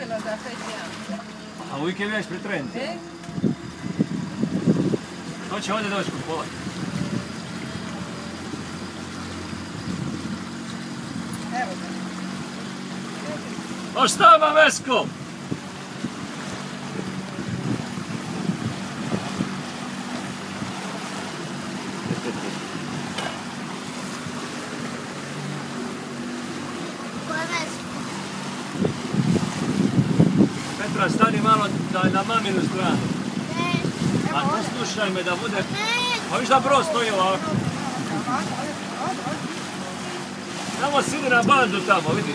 pravilo da peći ja. A uvijek je već pri Trenti. E? To će ovdje doći kupovati. Evo ga. Pa šta ima Vesko? Petra, stani malo da, na maminu stranu. A ne slušaj me da bude... Pa viš da bro stoji ovako. Samo sidi na bandu tamo, vidi.